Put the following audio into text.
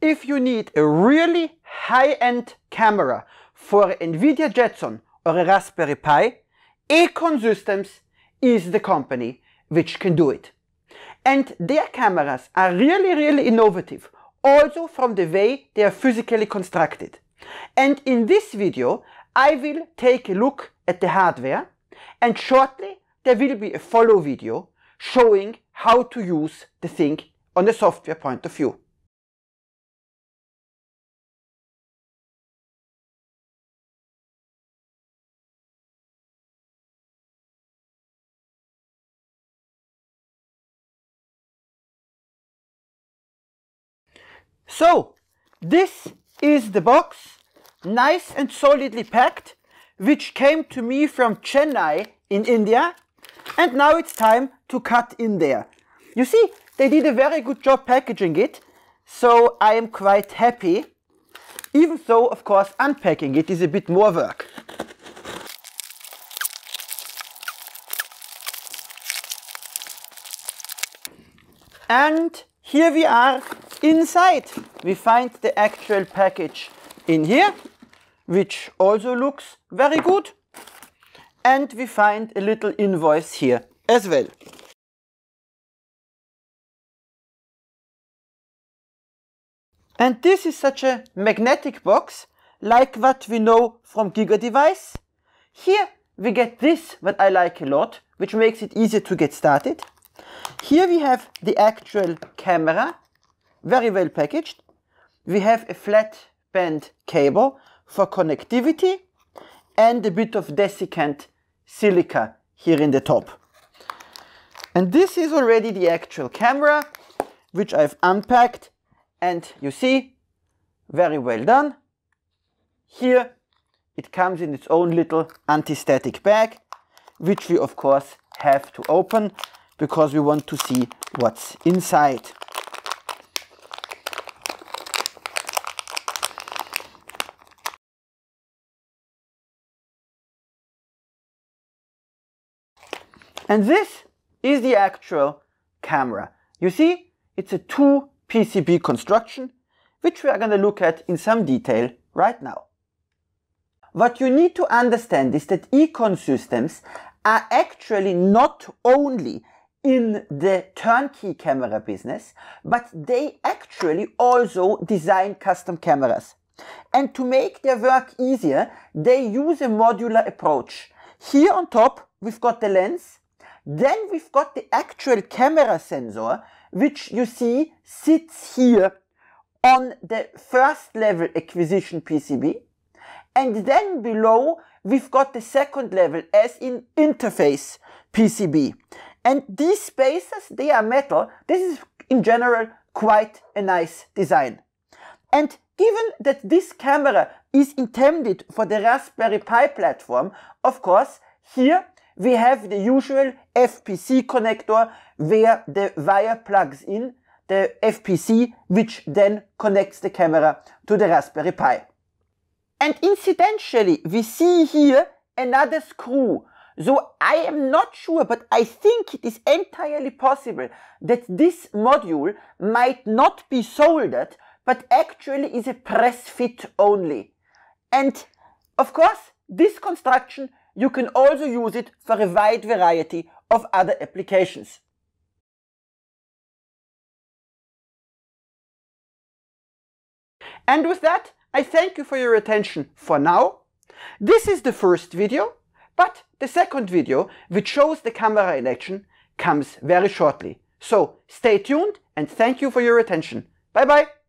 if you need a really high-end camera for NVIDIA Jetson or a Raspberry Pi, e-con Systems is the company which can do it. And their cameras are really, really innovative, also from the way they are physically constructed. And in this video, I will take a look at the hardware and shortly there will be a follow video showing how to use the thing on a software point of view. So, this is the box, nice and solidly packed, which came to me from Chennai in India. And now it's time to cut in there. You see, they did a very good job packaging it, so I am quite happy. Even though, of course, unpacking it is a bit more work. And here we are inside. We find the actual package in here, which also looks very good. And we find a little invoice here as well. And this is such a magnetic box, like what we know from GigaDevice. Here we get this, what I like a lot, which makes it easier to get started. Here we have the actual camera, very well packaged. We have a flat band cable for connectivity and a bit of desiccant silica here in the top. And this is already the actual camera, which I've unpacked and you see, very well done. Here it comes in its own little anti-static bag, which we of course have to open because we want to see what's inside. And this is the actual camera. You see, it's a two PCB construction, which we are going to look at in some detail right now. What you need to understand is that e-con systems are actually not only in the turnkey camera business, but they actually also design custom cameras. And to make their work easier, they use a modular approach. Here on top, we've got the lens, then we've got the actual camera sensor, which you see sits here on the first level acquisition PCB. And then below, we've got the second level as in interface PCB. And these spaces, they are metal. This is in general quite a nice design. And given that this camera is intended for the Raspberry Pi platform, of course, here we have the usual FPC connector where the wire plugs in the FPC, which then connects the camera to the Raspberry Pi. And incidentally, we see here another screw. So I am not sure, but I think it is entirely possible that this module might not be soldered, but actually is a press fit only. And of course, this construction you can also use it for a wide variety of other applications. And with that, I thank you for your attention for now. This is the first video, but the second video, which shows the camera in action, comes very shortly. So stay tuned and thank you for your attention. Bye bye.